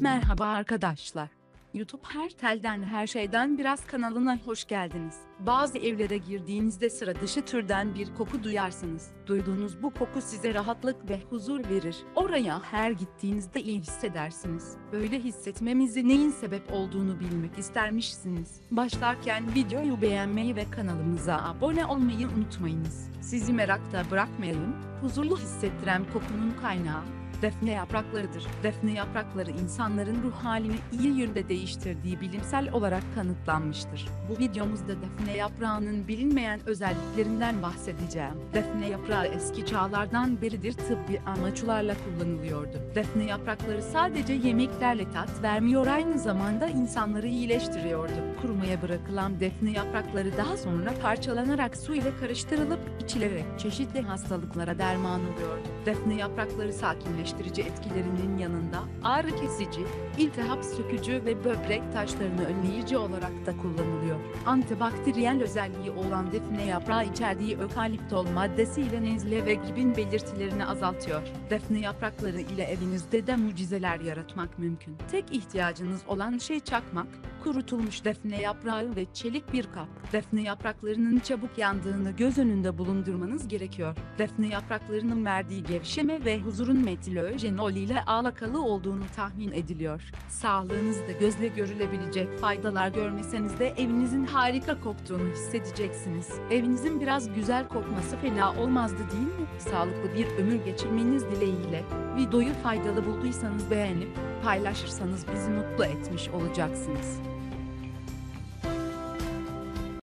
Merhaba arkadaşlar. YouTube Her Telden Her Şeyden Biraz kanalına hoş geldiniz. Bazı evlere girdiğinizde sıra dışı türden bir koku duyarsınız. Duyduğunuz bu koku size rahatlık ve huzur verir. Oraya her gittiğinizde iyi hissedersiniz. Böyle hissetmemizi neyin sebep olduğunu bilmek istermişsiniz. Başlarken videoyu beğenmeyi ve kanalımıza abone olmayı unutmayınız. Sizi merakta bırakmayalım. Huzurlu hissettiren kokunun kaynağı defne yapraklarıdır. Defne yaprakları insanların ruh halini iyi yönde değiştirdiği bilimsel olarak kanıtlanmıştır. Bu videomuzda defne yaprağının bilinmeyen özelliklerinden bahsedeceğim. Defne yaprağı eski çağlardan beridir tıbbi amaçlarla kullanılıyordu. Defne yaprakları sadece yemeklerle tat vermiyor aynı zamanda insanları iyileştiriyordu. Kurumaya bırakılan defne yaprakları daha sonra parçalanarak su ile karıştırılıp içilerek çeşitli hastalıklara derman oluyordu. Defne yaprakları sakinleştirici etkilerinin yanında ağrı kesici, iltihap sökücü ve böbrek taşlarını önleyici olarak da kullanılıyor. Antibakteriyel özelliği olan defne yaprağı içerdiği ökaliptol maddesiyle nezle ve gripin belirtilerini azaltıyor. Defne yaprakları ile evinizde de mucizeler yaratmak mümkün. Tek ihtiyacınız olan şey çakmak, kurutulmuş defne yaprağı ve çelik bir kap. Defne yapraklarının çabuk yandığını göz önünde bulundurmanız gerekiyor. Defne yapraklarının verdiği gevşeme ve huzurun metilöjenol ile alakalı olduğunu tahmin ediliyor. Sağlığınızda gözle görülebilecek faydalar görmeseniz de evinizin harika koktuğunu hissedeceksiniz. Evinizin biraz güzel kokması fena olmazdı değil mi? Sağlıklı bir ömür geçirmeniz dileğiyle. Videoyu faydalı bulduysanız beğenip paylaşırsanız bizi mutlu etmiş olacaksınız.